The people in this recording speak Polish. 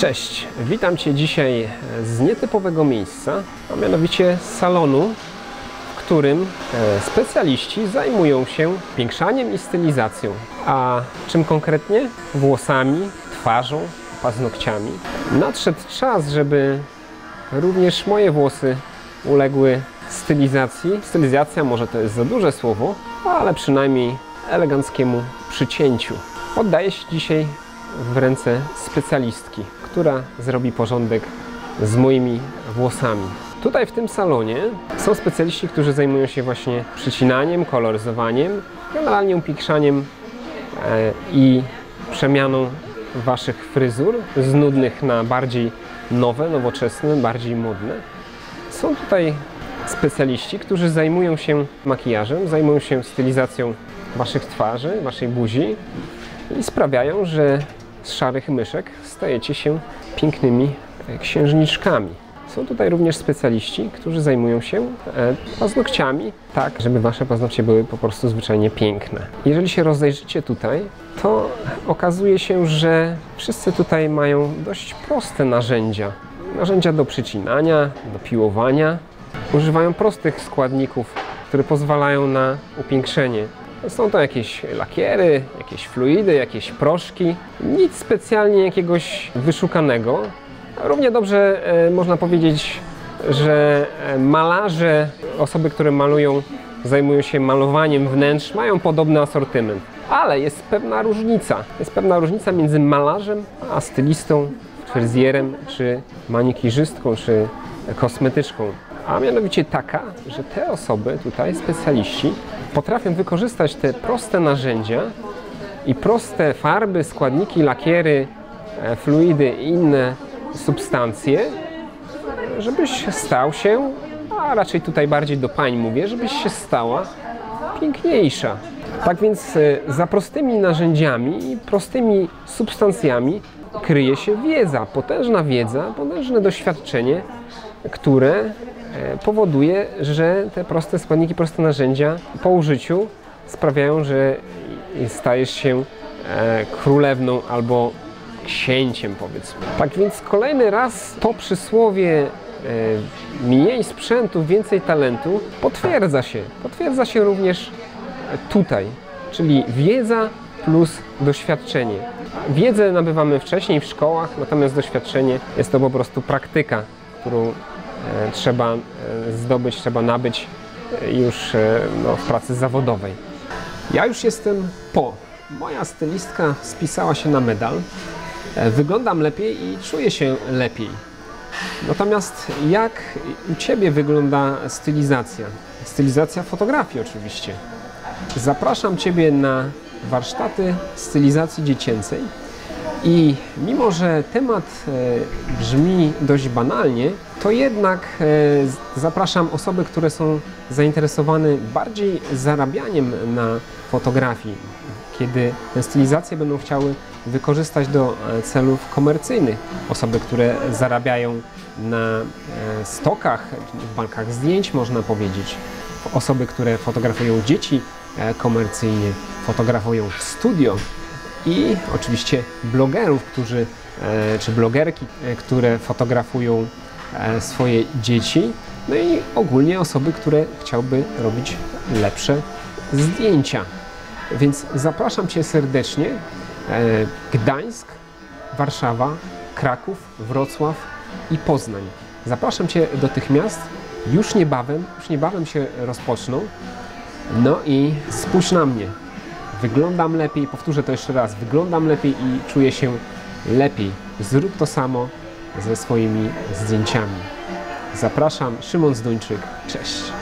Cześć, witam Cię dzisiaj z nietypowego miejsca, a mianowicie salonu, w którym e, specjaliści zajmują się piększaniem i stylizacją. A czym konkretnie? Włosami, twarzą, paznokciami. Nadszedł czas, żeby również moje włosy uległy stylizacji. Stylizacja może to jest za duże słowo, ale przynajmniej eleganckiemu przycięciu. Oddaję się dzisiaj w ręce specjalistki, która zrobi porządek z moimi włosami. Tutaj w tym salonie są specjaliści, którzy zajmują się właśnie przycinaniem, koloryzowaniem, generalnie upiększaniem e, i przemianą waszych fryzur z nudnych na bardziej nowe, nowoczesne, bardziej modne. Są tutaj specjaliści, którzy zajmują się makijażem, zajmują się stylizacją waszych twarzy, waszej buzi i sprawiają, że z szarych myszek stajecie się pięknymi e, księżniczkami. Są tutaj również specjaliści, którzy zajmują się e, paznokciami, tak żeby wasze paznokcie były po prostu zwyczajnie piękne. Jeżeli się rozejrzycie tutaj, to okazuje się, że wszyscy tutaj mają dość proste narzędzia. Narzędzia do przycinania, do piłowania. Używają prostych składników, które pozwalają na upiększenie są to jakieś lakiery, jakieś fluidy, jakieś proszki. Nic specjalnie jakiegoś wyszukanego. Równie dobrze e, można powiedzieć, że e, malarze, osoby, które malują, zajmują się malowaniem wnętrz, mają podobny asortyment. Ale jest pewna różnica. Jest pewna różnica między malarzem a stylistą, fryzjerem, czy manikirzystką, czy kosmetyczką. A mianowicie taka, że te osoby tutaj, specjaliści, potrafią wykorzystać te proste narzędzia i proste farby, składniki, lakiery, e, fluidy i inne substancje, żebyś stał się, a raczej tutaj bardziej do pań mówię, żebyś się stała piękniejsza. Tak więc e, za prostymi narzędziami i prostymi substancjami kryje się wiedza, potężna wiedza, potężne doświadczenie, które powoduje, że te proste składniki, proste narzędzia po użyciu sprawiają, że stajesz się e, królewną albo księciem powiedzmy. Tak więc kolejny raz to przysłowie e, mniej sprzętu, więcej talentu potwierdza się. Potwierdza się również tutaj, czyli wiedza plus doświadczenie. Wiedzę nabywamy wcześniej w szkołach, natomiast doświadczenie jest to po prostu praktyka, którą e, trzeba e, zdobyć, trzeba nabyć e, już no, w pracy zawodowej. Ja już jestem po. Moja stylistka spisała się na medal. Wyglądam lepiej i czuję się lepiej. Natomiast jak u Ciebie wygląda stylizacja? Stylizacja fotografii oczywiście. Zapraszam Ciebie na warsztaty stylizacji dziecięcej. I mimo, że temat e, brzmi dość banalnie, to jednak e, zapraszam osoby, które są zainteresowane bardziej zarabianiem na fotografii, kiedy tę stylizację będą chciały wykorzystać do e, celów komercyjnych. Osoby, które zarabiają na stokach, w bankach zdjęć, można powiedzieć. Osoby, które fotografują dzieci komercyjnie, fotografują w studio i oczywiście blogerów, którzy, e, czy blogerki, e, które fotografują e, swoje dzieci, no i ogólnie osoby, które chciałby robić lepsze zdjęcia. Więc zapraszam Cię serdecznie. Gdańsk, Warszawa, Kraków, Wrocław i Poznań. Zapraszam Cię do tych miast. Już niebawem, już niebawem się rozpoczną. No i spójrz na mnie wyglądam lepiej, powtórzę to jeszcze raz, wyglądam lepiej i czuję się lepiej. Zrób to samo ze swoimi zdjęciami. Zapraszam, Szymon Zduńczyk, cześć.